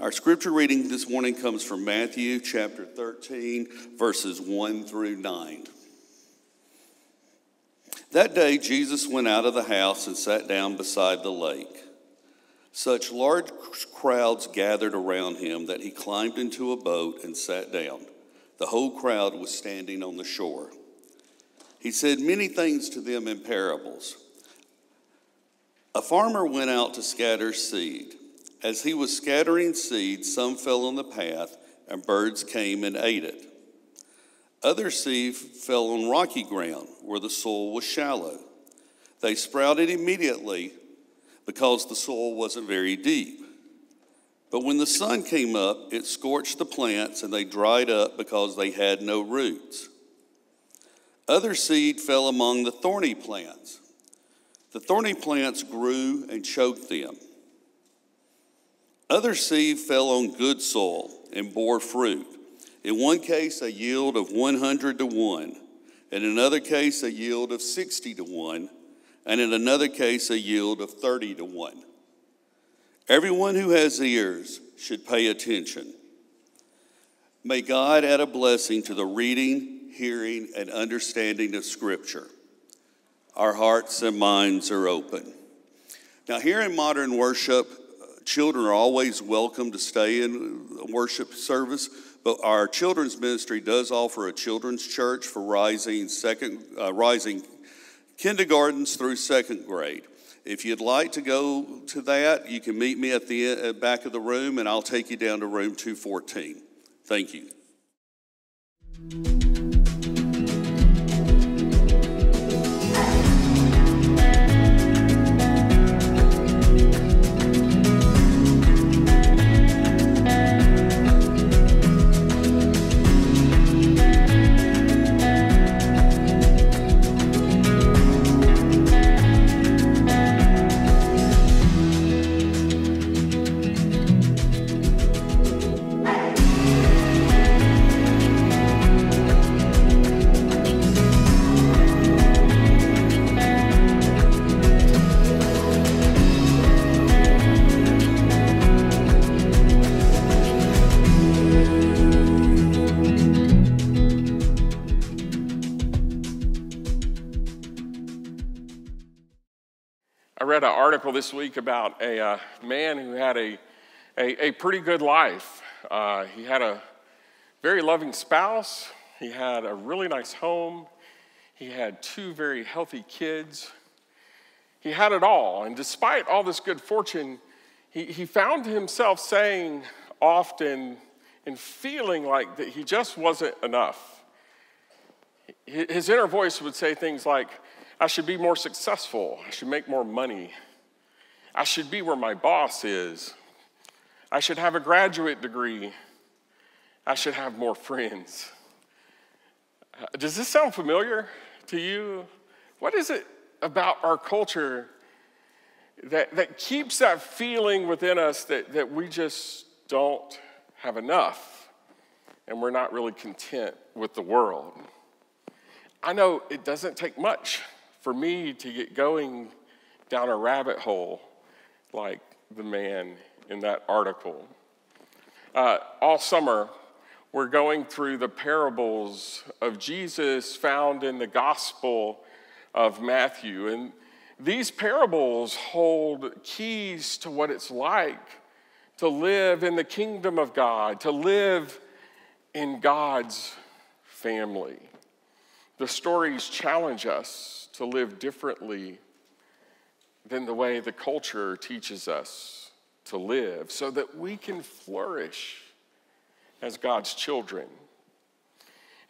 Our scripture reading this morning comes from Matthew chapter 13, verses 1 through 9. That day, Jesus went out of the house and sat down beside the lake. Such large crowds gathered around him that he climbed into a boat and sat down. The whole crowd was standing on the shore. He said many things to them in parables. A farmer went out to scatter seed. As he was scattering seed, some fell on the path, and birds came and ate it. Other seed fell on rocky ground where the soil was shallow. They sprouted immediately because the soil wasn't very deep. But when the sun came up, it scorched the plants and they dried up because they had no roots. Other seed fell among the thorny plants. The thorny plants grew and choked them. Other seed fell on good soil and bore fruit. In one case, a yield of 100 to 1. In another case, a yield of 60 to 1. And in another case, a yield of 30 to 1. Everyone who has ears should pay attention. May God add a blessing to the reading, hearing, and understanding of Scripture. Our hearts and minds are open. Now, here in modern worship, Children are always welcome to stay in worship service, but our children's ministry does offer a children's church for rising second, uh, rising kindergartens through second grade. If you'd like to go to that, you can meet me at the at back of the room, and I'll take you down to room 214. Thank you. Article this week about a uh, man who had a, a, a pretty good life. Uh, he had a very loving spouse, he had a really nice home, he had two very healthy kids. He had it all. And despite all this good fortune, he, he found himself saying often and feeling like that he just wasn't enough. His inner voice would say things like, I should be more successful. I should make more money. I should be where my boss is. I should have a graduate degree. I should have more friends. Uh, does this sound familiar to you? What is it about our culture that, that keeps that feeling within us that, that we just don't have enough and we're not really content with the world? I know it doesn't take much for me to get going down a rabbit hole like the man in that article. Uh, all summer, we're going through the parables of Jesus found in the Gospel of Matthew. And these parables hold keys to what it's like to live in the kingdom of God, to live in God's family. The stories challenge us to live differently than the way the culture teaches us to live so that we can flourish as God's children.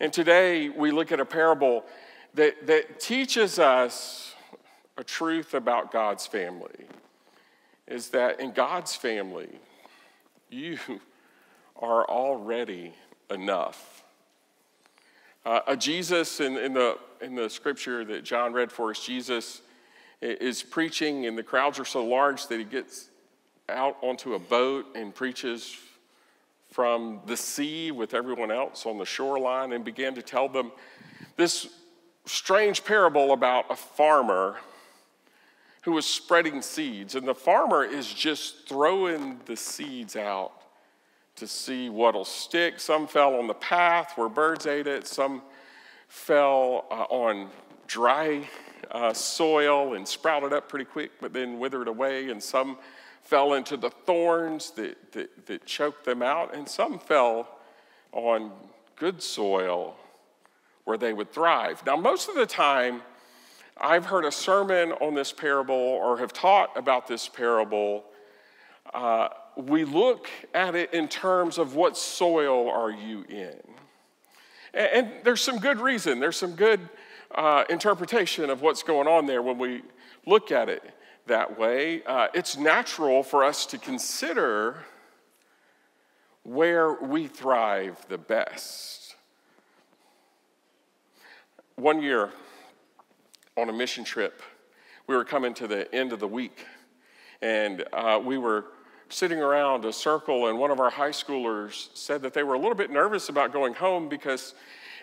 And today we look at a parable that, that teaches us a truth about God's family is that in God's family, you are already enough. Uh, a Jesus in, in, the, in the scripture that John read for us, Jesus is preaching, and the crowds are so large that he gets out onto a boat and preaches from the sea with everyone else on the shoreline and began to tell them this strange parable about a farmer who was spreading seeds. And the farmer is just throwing the seeds out to see what'll stick. Some fell on the path where birds ate it, some fell uh, on dry uh, soil and sprouted up pretty quick, but then withered away, and some fell into the thorns that, that, that choked them out, and some fell on good soil where they would thrive. Now, most of the time, I've heard a sermon on this parable or have taught about this parable. Uh, we look at it in terms of what soil are you in. And, and there's some good reason, there's some good uh, interpretation of what's going on there when we look at it that way. Uh, it's natural for us to consider where we thrive the best. One year on a mission trip, we were coming to the end of the week, and uh, we were sitting around a circle, and one of our high schoolers said that they were a little bit nervous about going home because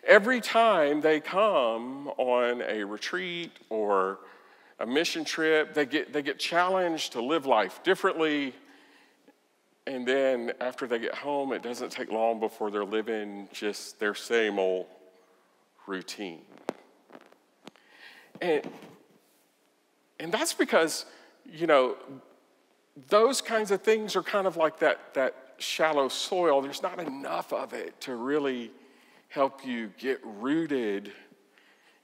every time they come on a retreat or a mission trip, they get, they get challenged to live life differently. And then after they get home, it doesn't take long before they're living just their same old routine. And, and that's because, you know, those kinds of things are kind of like that, that shallow soil. There's not enough of it to really help you get rooted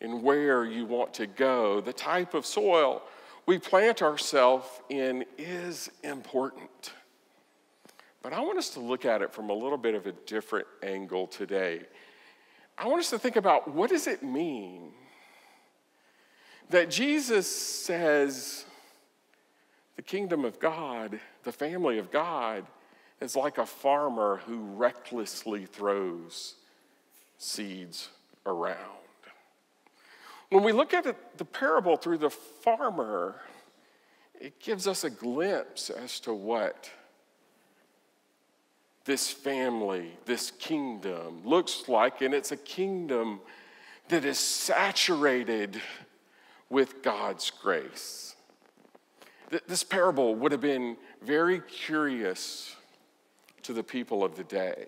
in where you want to go. The type of soil we plant ourselves in is important. But I want us to look at it from a little bit of a different angle today. I want us to think about what does it mean that Jesus says the kingdom of God, the family of God, is like a farmer who recklessly throws seeds around. When we look at the parable through the farmer, it gives us a glimpse as to what this family, this kingdom looks like, and it's a kingdom that is saturated with God's grace. This parable would have been very curious to the people of the day.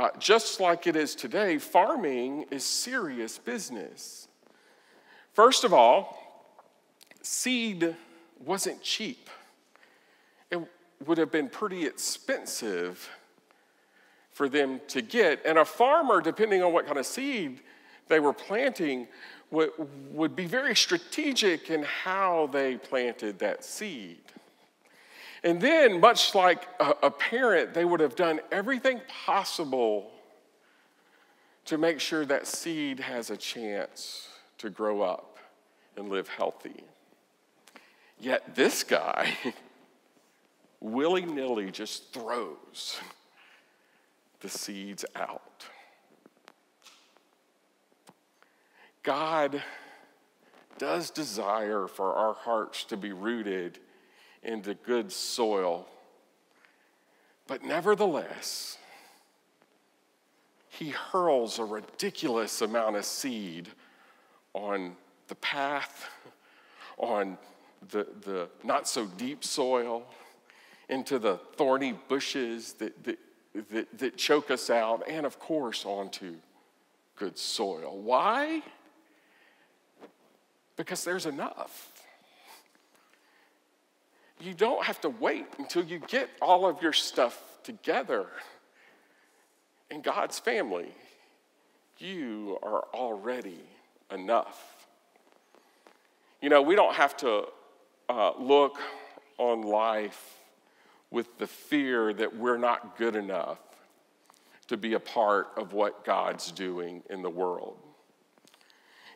Uh, just like it is today, farming is serious business. First of all, seed wasn't cheap. It would have been pretty expensive for them to get. And a farmer, depending on what kind of seed they were planting, would, would be very strategic in how they planted that seed. And then, much like a, a parent, they would have done everything possible to make sure that seed has a chance to grow up and live healthy. Yet this guy willy nilly just throws the seeds out. God does desire for our hearts to be rooted into good soil, but nevertheless, He hurls a ridiculous amount of seed on the path, on the, the not so deep soil, into the thorny bushes that, that, that, that choke us out, and of course, onto good soil. Why? because there's enough. You don't have to wait until you get all of your stuff together. In God's family, you are already enough. You know, we don't have to uh, look on life with the fear that we're not good enough to be a part of what God's doing in the world.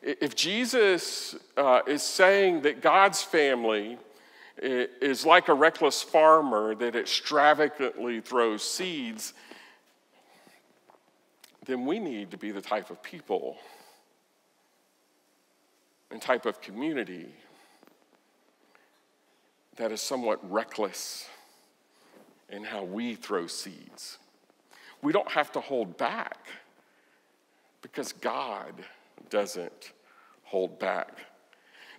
If Jesus uh, is saying that God's family is like a reckless farmer that extravagantly throws seeds, then we need to be the type of people and type of community that is somewhat reckless in how we throw seeds. We don't have to hold back because God doesn't hold back.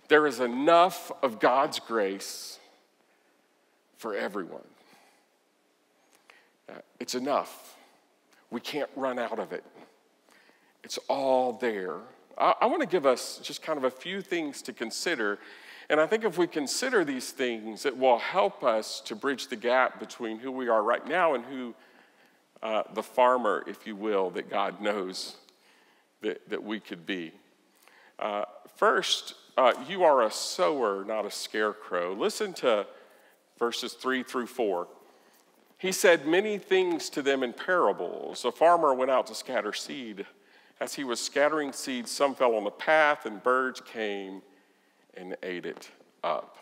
There is enough of God's grace for everyone. uh, it's enough. We can't run out of it. It's all there. I, I want to give us just kind of a few things to consider. And I think if we consider these things, it will help us to bridge the gap between who we are right now and who uh, the farmer, if you will, that God knows that, that we could be. Uh, first, uh, you are a sower, not a scarecrow. Listen to verses 3 through 4. He said many things to them in parables. A farmer went out to scatter seed. As he was scattering seed, some fell on the path, and birds came and ate it up.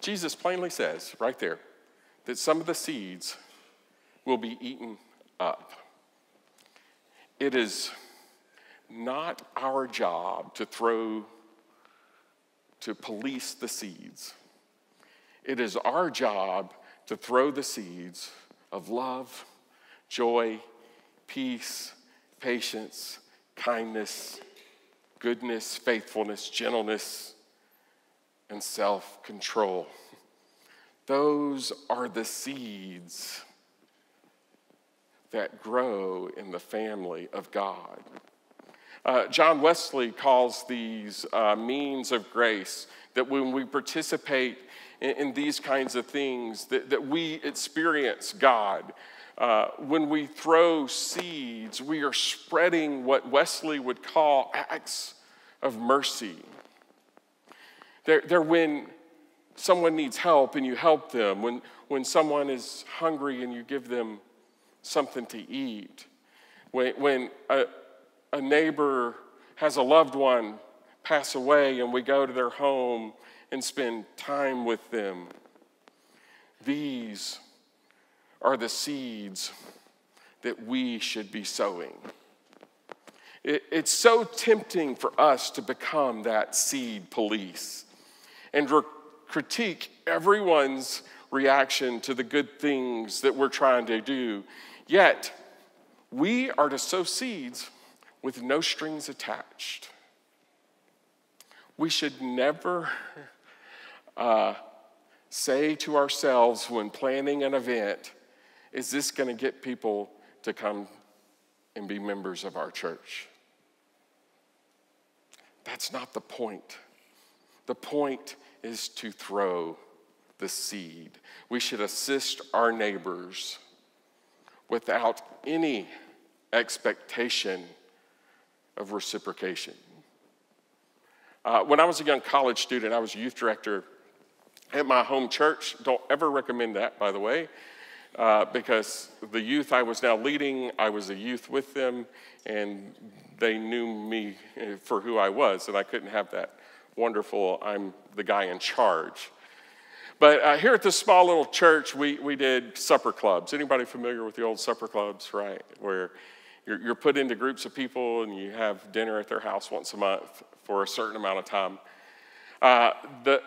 Jesus plainly says right there that some of the seeds will be eaten up. It is not our job to throw, to police the seeds. It is our job to throw the seeds of love, joy, peace, patience, kindness, goodness, faithfulness, gentleness, and self control. Those are the seeds that grow in the family of God. Uh, John Wesley calls these uh, means of grace that when we participate in, in these kinds of things, that, that we experience God. Uh, when we throw seeds, we are spreading what Wesley would call acts of mercy. They're, they're when someone needs help and you help them, when, when someone is hungry and you give them something to eat, when, when a, a neighbor has a loved one pass away and we go to their home and spend time with them. These are the seeds that we should be sowing. It, it's so tempting for us to become that seed police and critique everyone's reaction to the good things that we're trying to do. Yet, we are to sow seeds with no strings attached. We should never uh, say to ourselves when planning an event, is this going to get people to come and be members of our church? That's not the point. The point is to throw the seed. We should assist our neighbors without any expectation of reciprocation. Uh, when I was a young college student, I was youth director at my home church. Don't ever recommend that, by the way, uh, because the youth I was now leading, I was a youth with them, and they knew me uh, for who I was, and I couldn't have that wonderful, I'm the guy in charge. But uh, here at this small little church, we, we did supper clubs. Anybody familiar with the old supper clubs, right? Where you're, you're put into groups of people and you have dinner at their house once a month for a certain amount of time. Uh, the,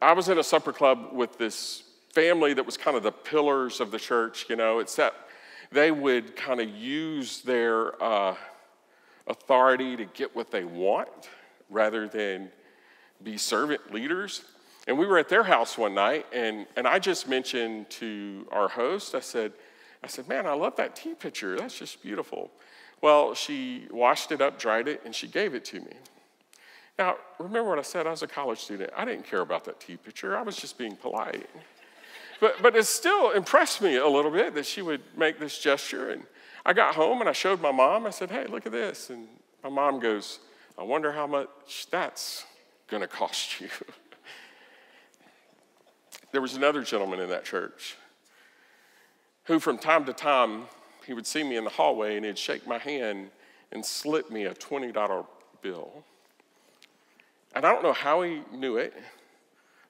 I was in a supper club with this family that was kind of the pillars of the church, you know, it's that they would kind of use their uh, authority to get what they want rather than be servant leaders. And we were at their house one night, and, and I just mentioned to our host, I said, I said, man, I love that tea pitcher. That's just beautiful. Well, she washed it up, dried it, and she gave it to me. Now, remember what I said? I was a college student. I didn't care about that tea pitcher. I was just being polite. But, but it still impressed me a little bit that she would make this gesture. And I got home and I showed my mom. I said, hey, look at this. And my mom goes, I wonder how much that's going to cost you. there was another gentleman in that church who, from time to time, he would see me in the hallway and he'd shake my hand and slip me a $20 bill. And I don't know how he knew it,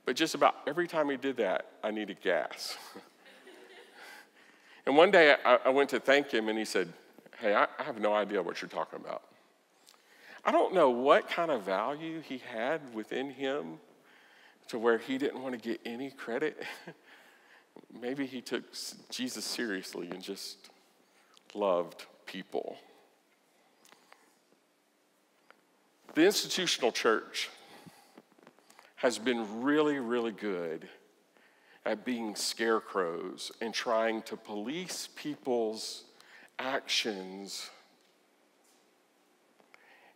but just about every time he did that, I needed gas. and one day I, I, went to thank him and he said, Hey, I, I have no idea what you're talking about. I don't know what kind of value he had within him to where he didn't want to get any credit. Maybe he took Jesus seriously and just loved people. The institutional church has been really, really good at being scarecrows and trying to police people's actions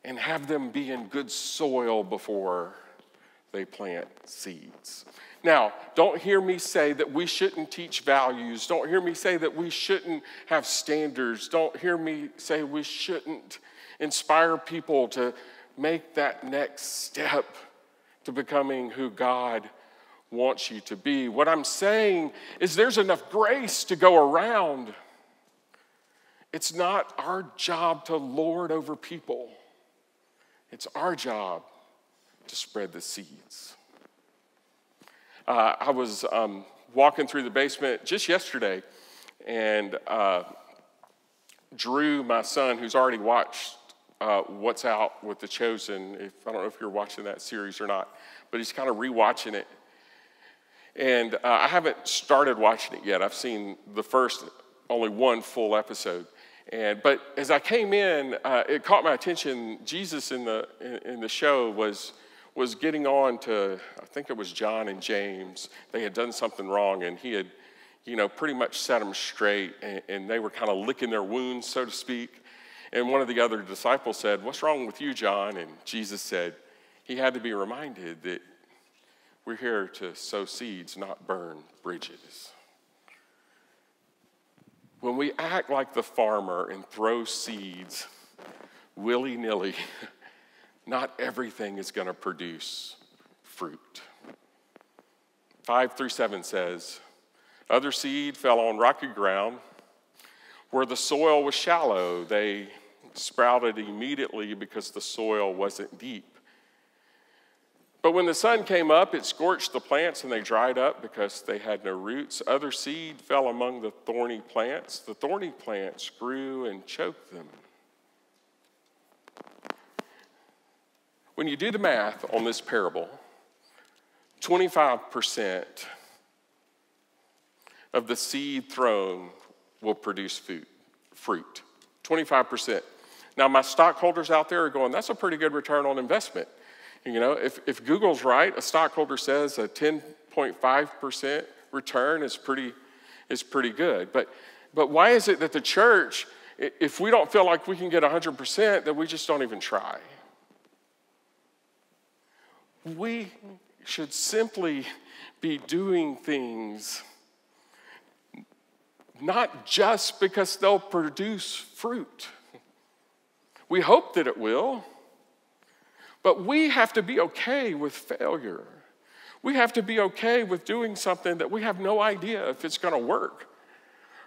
and have them be in good soil before they plant seeds. Now, don't hear me say that we shouldn't teach values. Don't hear me say that we shouldn't have standards. Don't hear me say we shouldn't inspire people to make that next step to becoming who God wants you to be. What I'm saying is there's enough grace to go around. It's not our job to lord over people, it's our job to spread the seeds. Uh, I was um, walking through the basement just yesterday, and uh, Drew, my son, who's already watched uh, What's Out with The Chosen, if, I don't know if you're watching that series or not, but he's kind of rewatching it. And uh, I haven't started watching it yet. I've seen the first, only one full episode. And, but as I came in, uh, it caught my attention. Jesus in the, in, in the show was was getting on to, I think it was John and James. They had done something wrong, and he had, you know, pretty much set them straight, and, and they were kind of licking their wounds, so to speak. And one of the other disciples said, What's wrong with you, John? And Jesus said, He had to be reminded that we're here to sow seeds, not burn bridges. When we act like the farmer and throw seeds willy nilly, not everything is going to produce fruit. 5 through 7 says, Other seed fell on rocky ground where the soil was shallow. They sprouted immediately because the soil wasn't deep. But when the sun came up, it scorched the plants and they dried up because they had no roots. Other seed fell among the thorny plants. The thorny plants grew and choked them. When you do the math on this parable, 25% of the seed thrown will produce food, fruit. 25%. Now, my stockholders out there are going, that's a pretty good return on investment. You know, if, if Google's right, a stockholder says a 10.5% return is pretty, is pretty good. But, but why is it that the church, if we don't feel like we can get 100%, that we just don't even try? We should simply be doing things not just because they'll produce fruit. We hope that it will, but we have to be okay with failure. We have to be okay with doing something that we have no idea if it's going to work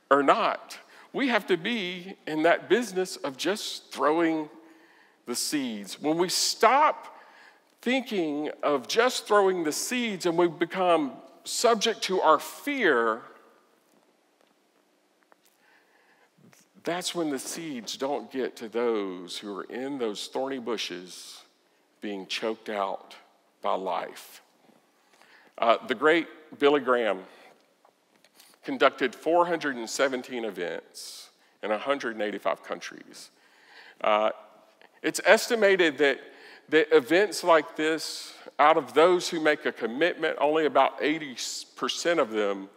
or not. We have to be in that business of just throwing the seeds. When we stop thinking of just throwing the seeds and we become subject to our fear, that's when the seeds don't get to those who are in those thorny bushes being choked out by life. Uh, the great Billy Graham conducted 417 events in 185 countries. Uh, it's estimated that that events like this, out of those who make a commitment, only about 80% of them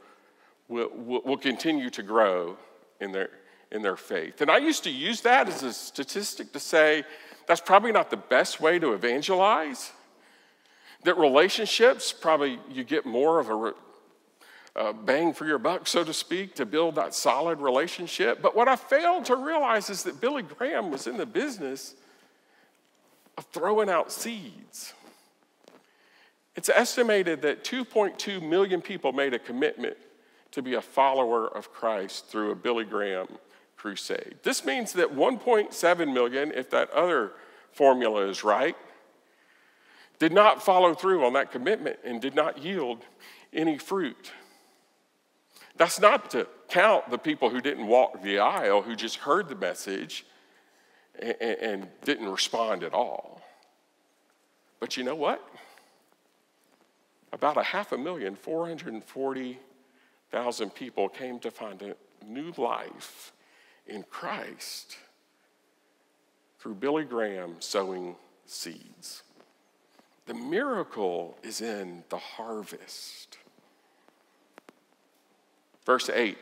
will, will, will, continue to grow in their, in their faith. And I used to use that as a statistic to say that's probably not the best way to evangelize. That relationships, probably you get more of a, a bang for your buck, so to speak, to build that solid relationship. But what I failed to realize is that Billy Graham was in the business of throwing out seeds. It's estimated that 2.2 million people made a commitment to be a follower of Christ through a Billy Graham crusade. This means that 1.7 million, if that other formula is right, did not follow through on that commitment and did not yield any fruit. That's not to count the people who didn't walk the aisle, who just heard the message and, and didn't respond at all. But you know what? About a half a million, 440,000 people came to find a new life in Christ through Billy Graham sowing seeds. The miracle is in the harvest. Verse 8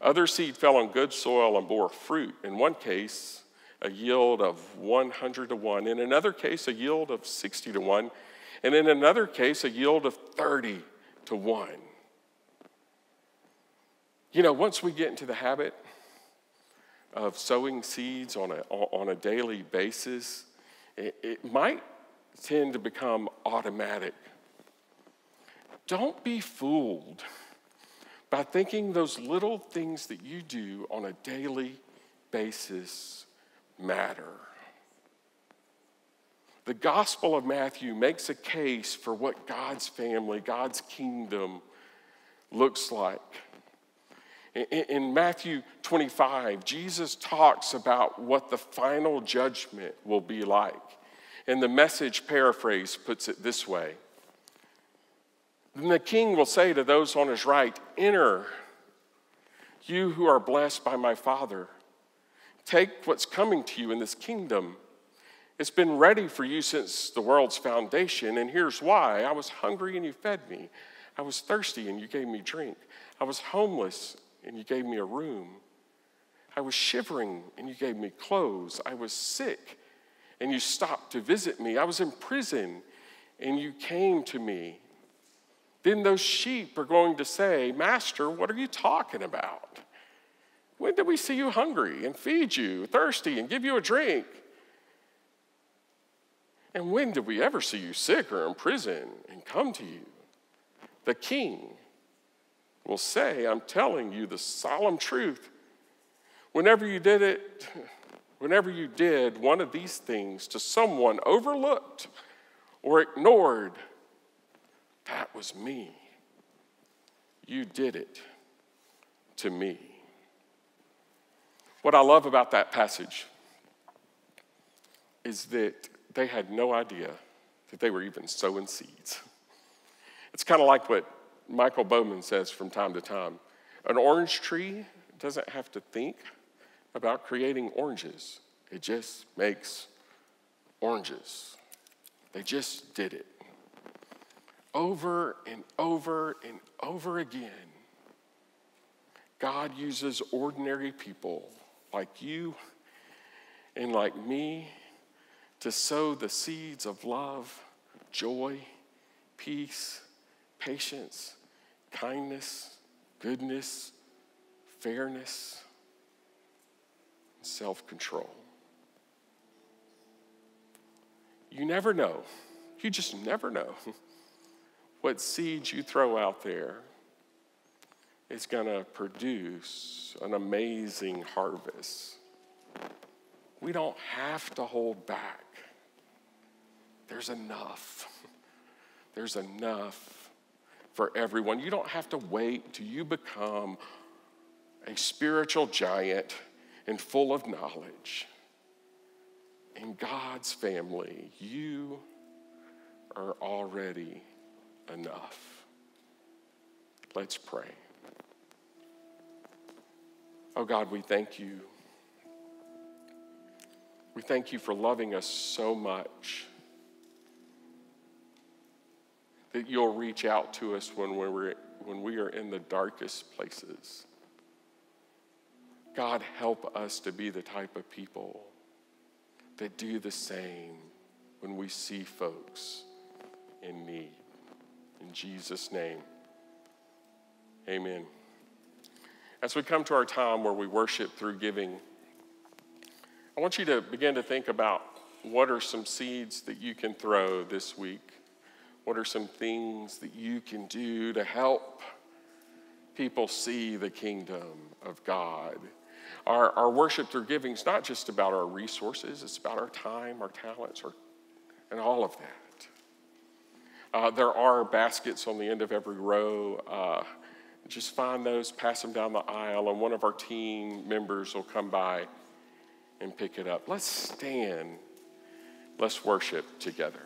Other seed fell on good soil and bore fruit. In one case, a yield of 100 to 1. In another case, a yield of 60 to 1. And in another case, a yield of 30 to 1. You know, once we get into the habit of sowing seeds on a, on a daily basis, it, it might tend to become automatic. Don't be fooled by thinking those little things that you do on a daily basis matter. The Gospel of Matthew makes a case for what God's family, God's kingdom looks like. In Matthew 25, Jesus talks about what the final judgment will be like. And the message paraphrase puts it this way Then the king will say to those on his right, Enter, you who are blessed by my Father. Take what's coming to you in this kingdom. It's been ready for you since the world's foundation, and here's why I was hungry and you fed me. I was thirsty and you gave me drink. I was homeless and you gave me a room. I was shivering and you gave me clothes. I was sick and you stopped to visit me. I was in prison and you came to me. Then those sheep are going to say, Master, what are you talking about? When did we see you hungry and feed you, thirsty and give you a drink? And when did we ever see you sick or in prison and come to you? The king will say, I'm telling you the solemn truth. Whenever you did it, whenever you did one of these things to someone overlooked or ignored, that was me. You did it to me. What I love about that passage is that they had no idea that they were even sowing seeds. It's kind of like what Michael Bowman says from time to time an orange tree doesn't have to think about creating oranges, it just makes oranges. They just did it. Over and over and over again, God uses ordinary people like you and like me to sow the seeds of love, joy, peace, patience, kindness, goodness, fairness, and self control. You never know. You just never know what seeds you throw out there is going to produce an amazing harvest. We don't have to hold back. There's enough. There's enough for everyone. You don't have to wait till you become a spiritual giant and full of knowledge. In God's family, you are already enough. Let's pray. Oh God, we thank you. We thank you for loving us so much that you'll reach out to us when we're, when we are in the darkest places. God, help us to be the type of people that do the same when we see folks in need. In Jesus' name, amen. As we come to our time where we worship through giving, I want you to begin to think about what are some seeds that you can throw this week what are some things that you can do to help people see the kingdom of God? Our, our worship through giving is not just about our resources, it's about our time, our talents, our, and all of that. Uh, there are baskets on the end of every row. Uh, just find those, pass them down the aisle, and one of our team members will come by and pick it up. Let's stand, let's worship together.